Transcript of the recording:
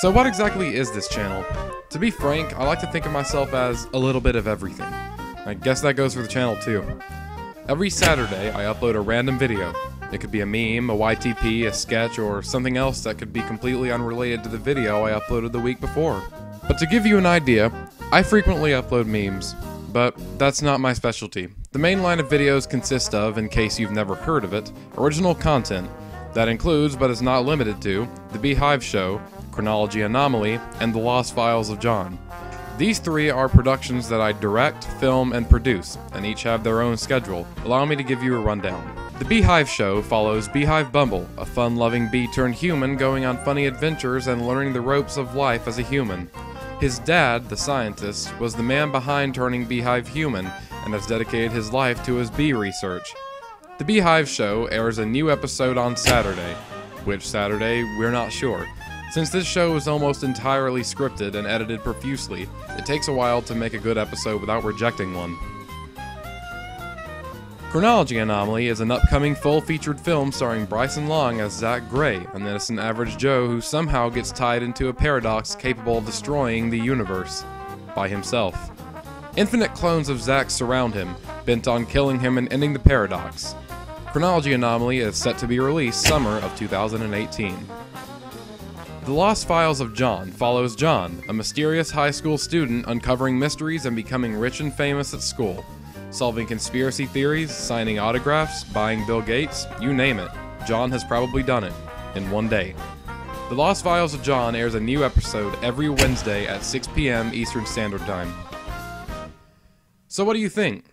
So what exactly is this channel? To be frank, I like to think of myself as a little bit of everything. I guess that goes for the channel too. Every Saturday, I upload a random video. It could be a meme, a YTP, a sketch, or something else that could be completely unrelated to the video I uploaded the week before. But to give you an idea, I frequently upload memes, but that's not my specialty. The main line of videos consist of, in case you've never heard of it, original content. That includes, but is not limited to, The Beehive Show, Chronology Anomaly, and The Lost Files of John. These three are productions that I direct, film, and produce, and each have their own schedule. Allow me to give you a rundown. The Beehive Show follows Beehive Bumble, a fun loving bee turned human going on funny adventures and learning the ropes of life as a human. His dad, the scientist, was the man behind turning Beehive human and has dedicated his life to his bee research. The Beehive Show airs a new episode on Saturday. Which Saturday, we're not sure. Since this show is almost entirely scripted and edited profusely, it takes a while to make a good episode without rejecting one. Chronology Anomaly is an upcoming full featured film starring Bryson Long as Zach Gray, an innocent average Joe who somehow gets tied into a paradox capable of destroying the universe by himself. Infinite clones of Zach surround him, bent on killing him and ending the paradox. Chronology Anomaly is set to be released summer of 2018. The Lost Files of John follows John, a mysterious high school student uncovering mysteries and becoming rich and famous at school solving conspiracy theories, signing autographs, buying Bill Gates, you name it. John has probably done it in one day. The Lost Files of John airs a new episode every Wednesday at 6 p.m. Eastern Standard Time. So, what do you think?